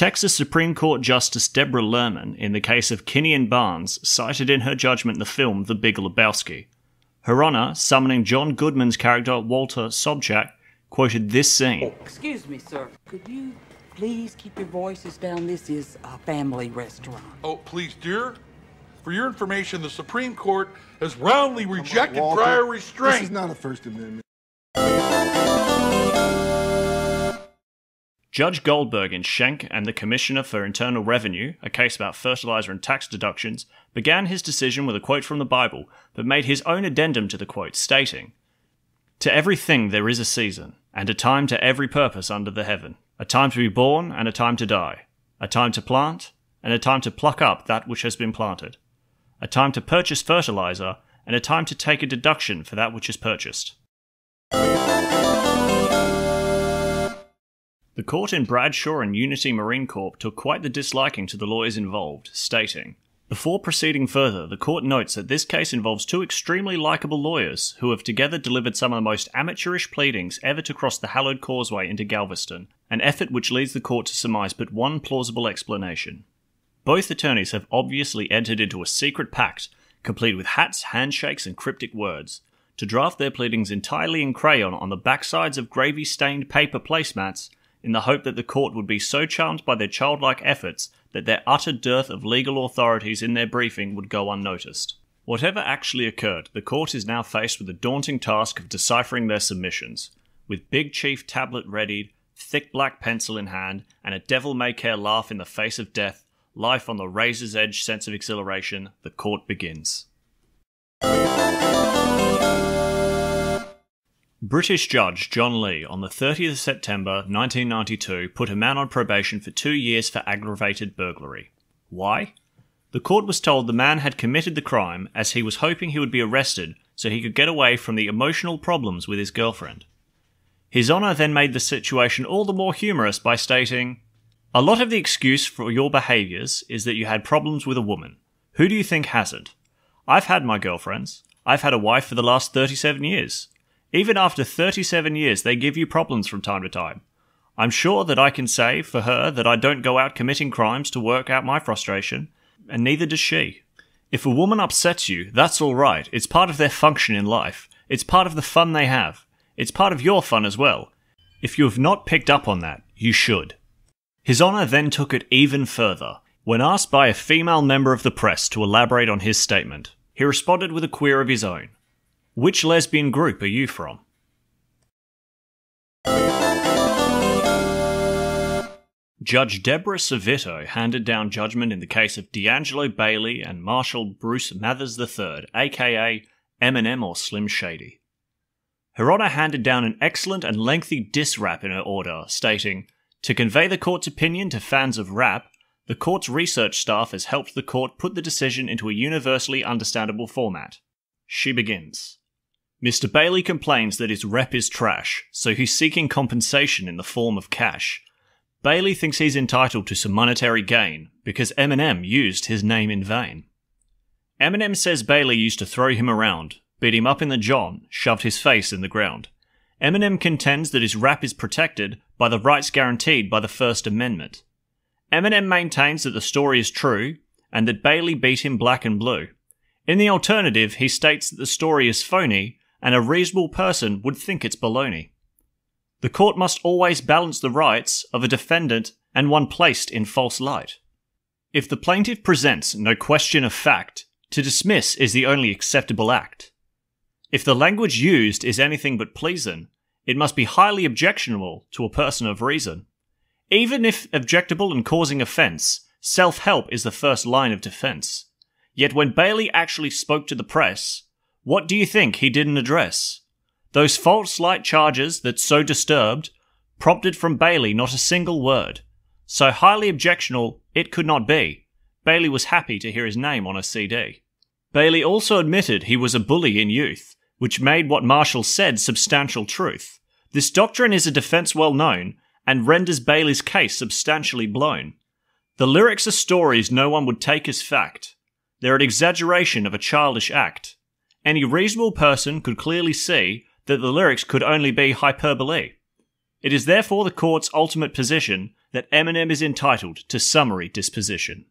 Texas Supreme Court Justice Deborah Lehrmann, in the case of Kinney and Barnes, cited in her judgment the film The Big Lebowski. Her Honor, summoning John Goodman's character Walter Sobchak, quoted this scene. Excuse me, sir. Could you please keep your voices down? This is a family restaurant. Oh, please, dear. For your information, the Supreme Court has roundly rejected Walter, prior restraint. This is not a First Amendment. Judge Goldberg in Schenk and the Commissioner for Internal Revenue, a case about fertilizer and tax deductions, began his decision with a quote from the Bible, but made his own addendum to the quote, stating, To everything there is a season, and a time to every purpose under the heaven, a time to be born and a time to die, a time to plant and a time to pluck up that which has been planted, a time to purchase fertilizer and a time to take a deduction for that which is purchased. The court in Bradshaw and Unity Marine Corp took quite the disliking to the lawyers involved, stating, Before proceeding further, the court notes that this case involves two extremely likable lawyers who have together delivered some of the most amateurish pleadings ever to cross the hallowed causeway into Galveston, an effort which leads the court to surmise but one plausible explanation. Both attorneys have obviously entered into a secret pact, complete with hats, handshakes, and cryptic words, to draft their pleadings entirely in crayon on the backsides of gravy stained paper placemats in the hope that the court would be so charmed by their childlike efforts that their utter dearth of legal authorities in their briefing would go unnoticed. Whatever actually occurred, the court is now faced with the daunting task of deciphering their submissions. With Big Chief tablet readied, thick black pencil in hand, and a devil may care laugh in the face of death, life on the razor's edge sense of exhilaration, the court begins. British judge John Lee on the 30th of September 1992 put a man on probation for two years for aggravated burglary. Why? The court was told the man had committed the crime as he was hoping he would be arrested so he could get away from the emotional problems with his girlfriend. His Honour then made the situation all the more humorous by stating, A lot of the excuse for your behaviours is that you had problems with a woman. Who do you think hasn't? I've had my girlfriends. I've had a wife for the last 37 years. Even after 37 years, they give you problems from time to time. I'm sure that I can say for her that I don't go out committing crimes to work out my frustration, and neither does she. If a woman upsets you, that's alright. It's part of their function in life. It's part of the fun they have. It's part of your fun as well. If you have not picked up on that, you should. His Honour then took it even further. When asked by a female member of the press to elaborate on his statement, he responded with a queer of his own. Which lesbian group are you from? Judge Deborah Servitto handed down judgment in the case of D'Angelo Bailey and Marshall Bruce Mathers III, aka Eminem or Slim Shady. Her Honour handed down an excellent and lengthy diss rap in her order, stating, To convey the court's opinion to fans of rap, the court's research staff has helped the court put the decision into a universally understandable format. She begins. Mr. Bailey complains that his rep is trash, so he's seeking compensation in the form of cash. Bailey thinks he's entitled to some monetary gain because Eminem used his name in vain. Eminem says Bailey used to throw him around, beat him up in the john, shoved his face in the ground. Eminem contends that his rap is protected by the rights guaranteed by the First Amendment. Eminem maintains that the story is true and that Bailey beat him black and blue. In the alternative, he states that the story is phony and a reasonable person would think it's baloney. The court must always balance the rights of a defendant and one placed in false light. If the plaintiff presents no question of fact, to dismiss is the only acceptable act. If the language used is anything but pleasing, it must be highly objectionable to a person of reason. Even if objectable and causing offence, self help is the first line of defence. Yet when Bailey actually spoke to the press, what do you think he didn't address? Those false light charges that so disturbed prompted from Bailey not a single word. So highly objectionable it could not be. Bailey was happy to hear his name on a CD. Bailey also admitted he was a bully in youth, which made what Marshall said substantial truth. This doctrine is a defense well known and renders Bailey's case substantially blown. The lyrics are stories no one would take as fact. They're an exaggeration of a childish act. Any reasonable person could clearly see that the lyrics could only be hyperbole. It is therefore the court's ultimate position that Eminem is entitled to summary disposition.